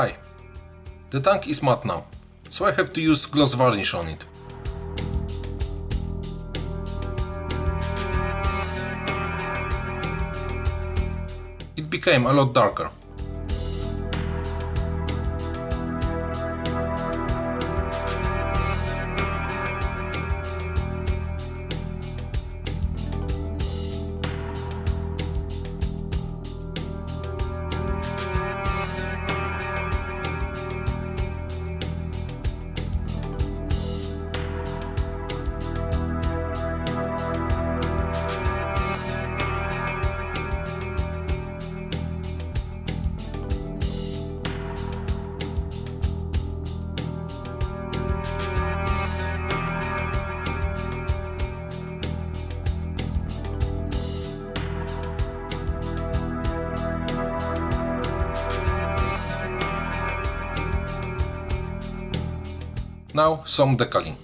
Hi. The tank is matte now, so I have to use gloss varnish on it. It became a lot darker. Now some decaling.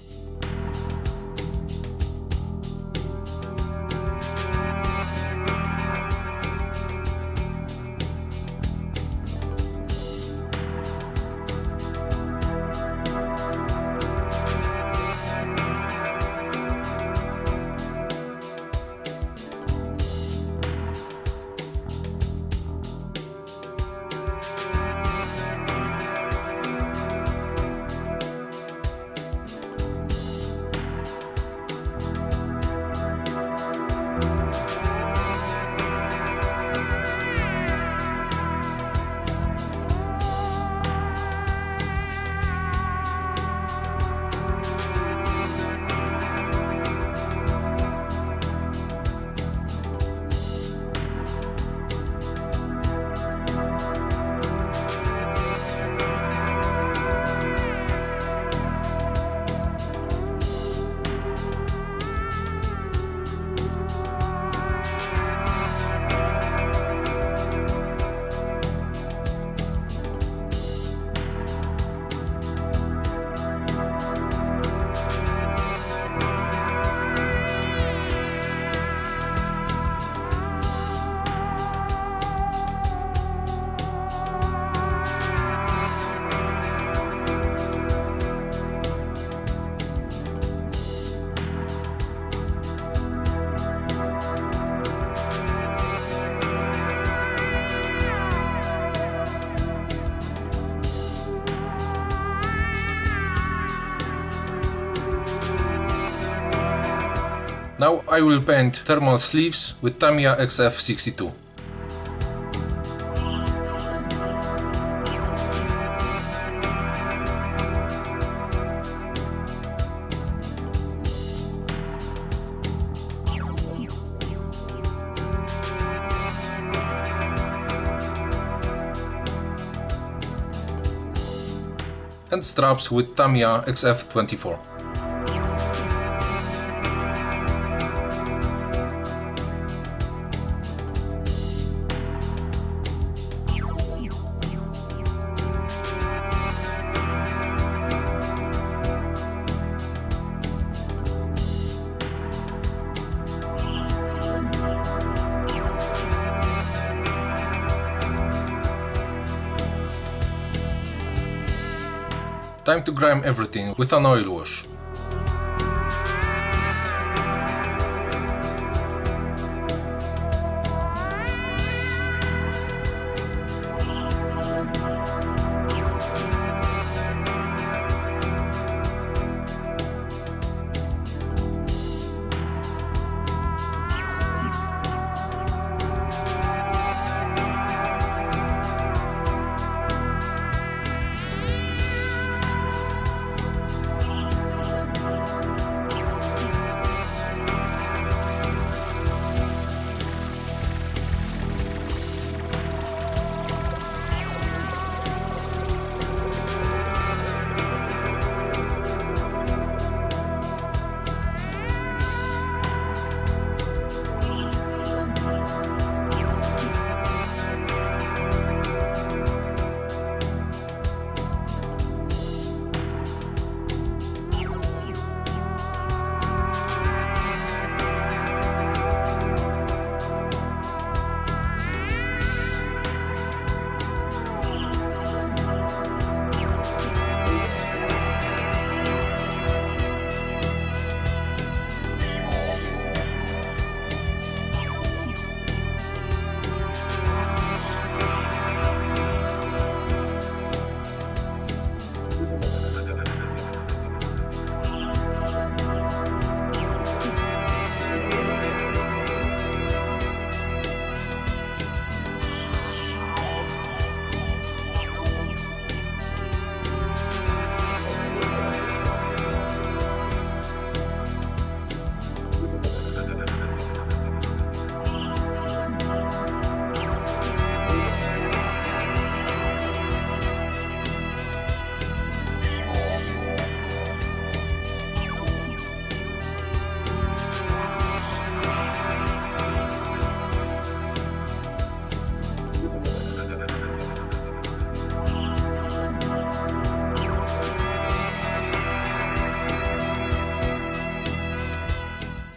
Now I will paint thermal sleeves with Tamiya XF62. and straps with Tamiya XF24. Time to grime everything with an oil wash.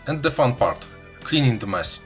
And the fun part, cleaning the mess.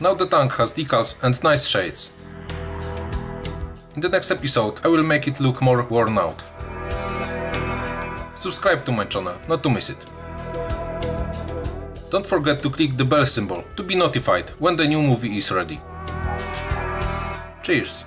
Now the tank has decals and nice shades. In the next episode I will make it look more worn out. Subscribe to my channel not to miss it. Don't forget to click the bell symbol to be notified when the new movie is ready. Cheers!